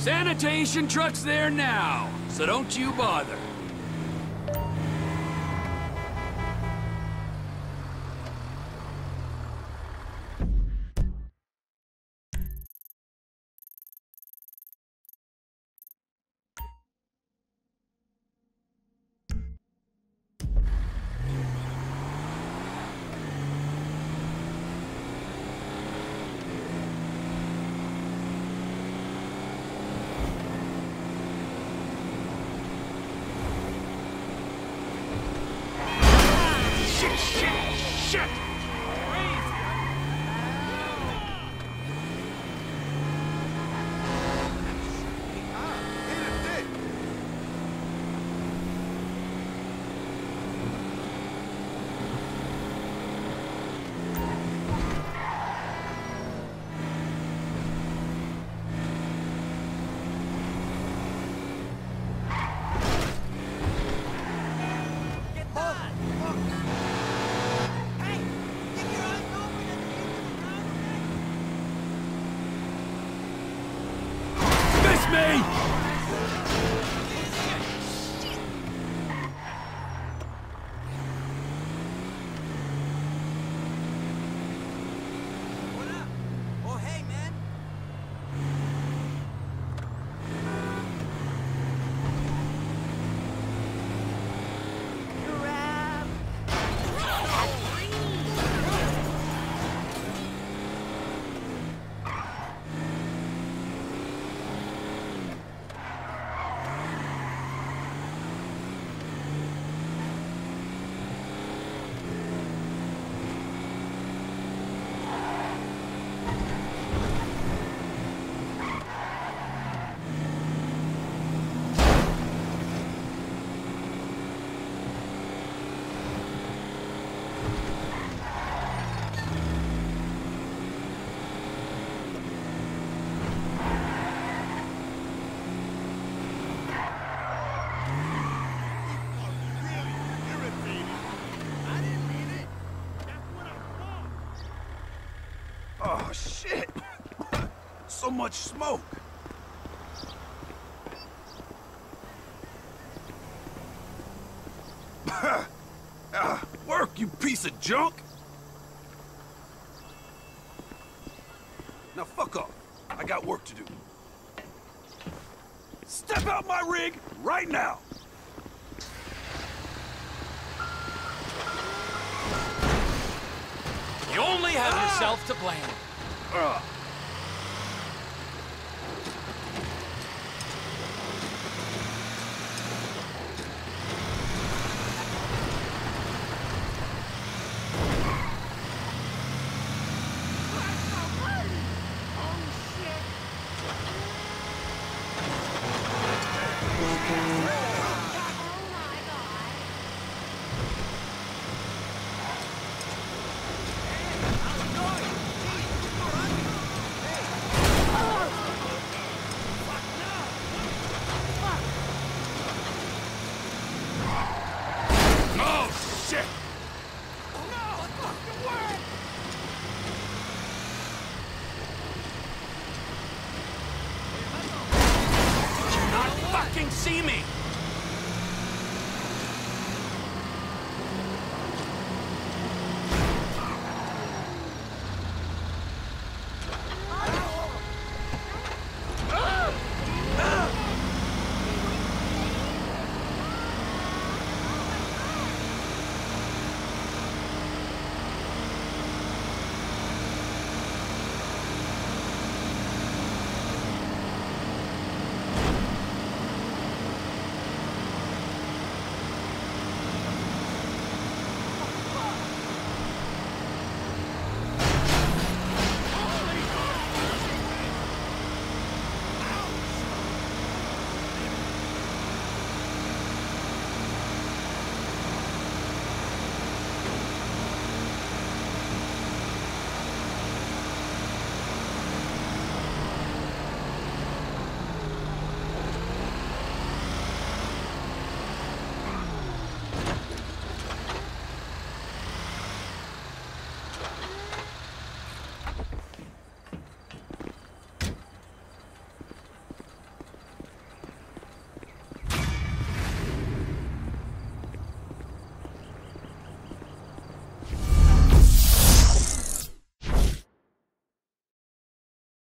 Sanitation truck's there now, so don't you bother. Shit, shit, shit! Miss me! Oh, hey, man. Oh, shit! so much smoke! Ah, work, you piece of junk! Now fuck off. I got work to do. Step out my rig right now! You only have yourself to blame. Ugh. Oh, shit! Did you not fucking see me?